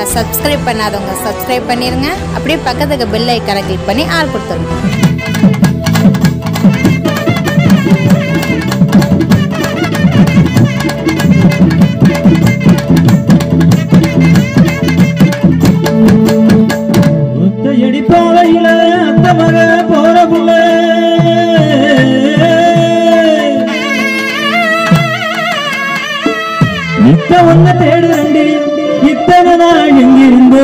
சேனலை சப்ஸ்கிரைப் பண்ணாதவங்க சப்ஸ்கிரைப் பண்ணிடுங்க அப்படியே பக்கத்துக்கு பெல் ஐக்கனை கிளிக் பண்ணி ஆள் கொடுத்துருங்க. போற புள்ள. நித்த ஒன்ன இத்தனை நாள் எங்கிருந்து?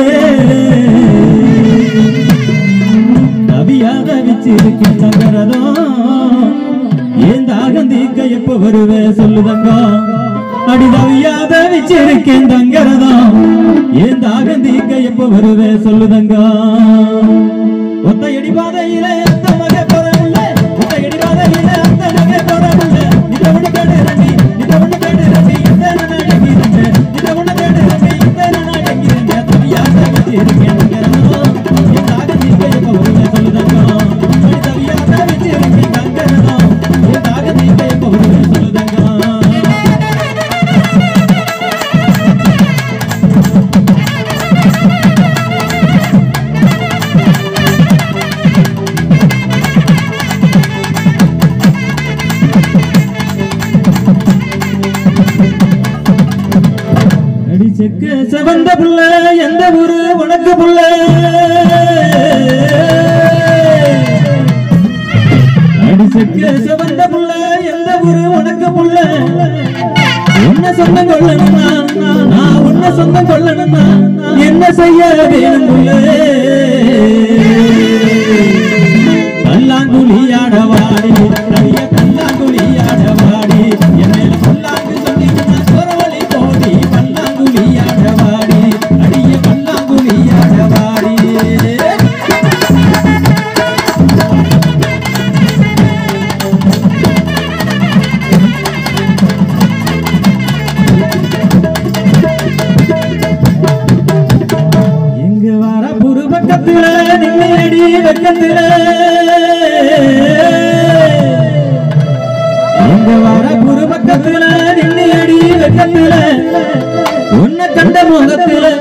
கவியாக வச்சிருக்கேன் சங்கரதம் ஏன் தாகம் தீக்க எப்ப வருவே? சொல்லுதங்க. அடிதவியாத வச்சிருக்கேன் தங்கரதம் ஏன் தாகம் தீக்க எப்ப வருவே? சொல்லுதங்க. ஒத்தையடி பாதையில எத்தனை எனக்கு செவந்த புள்ள எந்த ஊரு? உனக்கு புள்ள. அடி செவந்த புள்ள எந்த ஊரு? உனக்கு புள்ள. உன்ன சொந்தம் கொள்ளணுமா? நான் உன்ன சொந்தம் கொள்ளணுமா? என்ன செய்ய வேணும் புள்ள? வெக்கத்திலே பக்கத்துல நின்னடி வெக்கத்துல எங்க வர பக்கத்திலே பக்கத்துல நின்னடி வெக்கத்துல உன்னை கண்ட முகத்திலே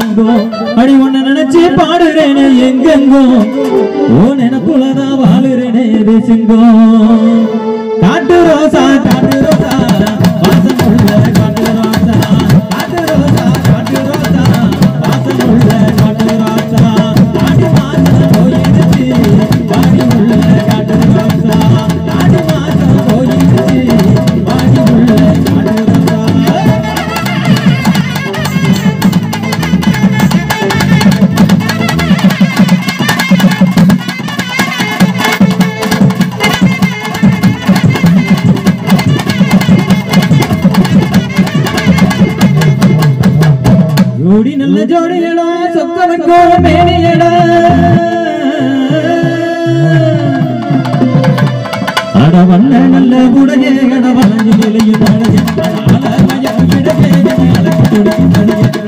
சிங்கம் அடி உன்னை நினைச்சு பாடுறேனே எங்கெங்கோ? ஓ நினைப்புலதான் வாழுறேனே சிங்கம் காட்டு ரோசா காட்டு ரோசா. ஜோடி நல்ல ஜோடியடா சொக்க வைக்கோ மேனியடா அட நல்ல உடைய அட வளைஞ்சு விளையும் அடைய விடையே அழகு துடிக்கும்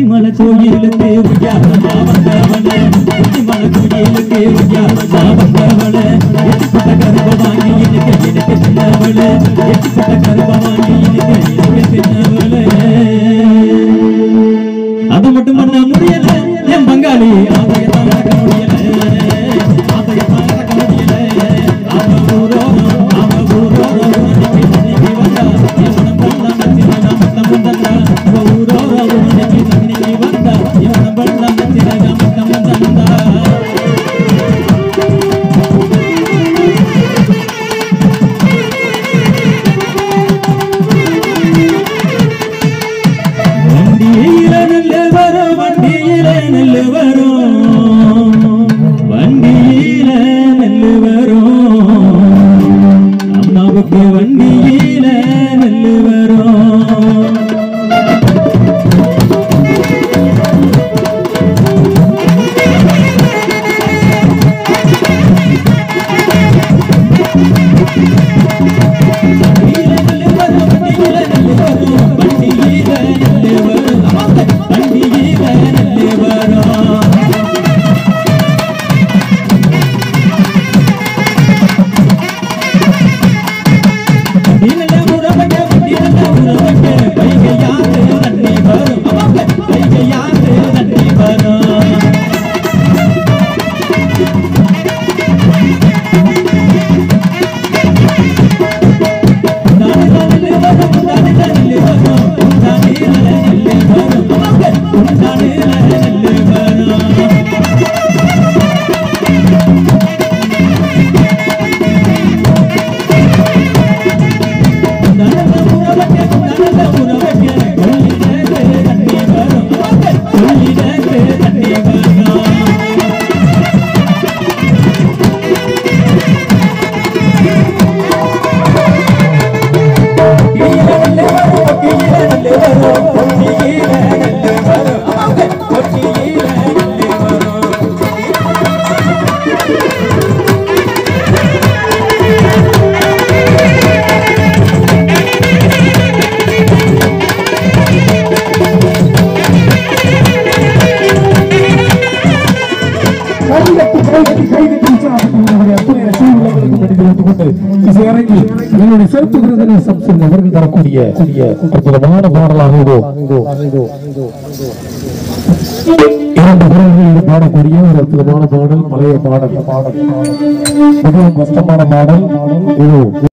உச்சி மலை கோயிலுக்கு உய்யாமதா வந்தவன உச்சி மலை கோயிலுக்கு உய்யாமதா வந்தவன எட்டு பட்ட கருவ வாங்கி எனக்கு எனக்கு சின்னவள எட்டு பட்ட கருவ வாங்கி ನೆಲ್ಲವರು சிங் அவர்கள் தரக்கூடிய அற்புதமான பாடலாக இதோ. இரண்டு குரல்களில் பாடக்கூடிய ஒரு அற்புதமான பாடல் பழைய பாடல். பாடல். மிகவும் கஷ்டமான பாடல். பாடல்.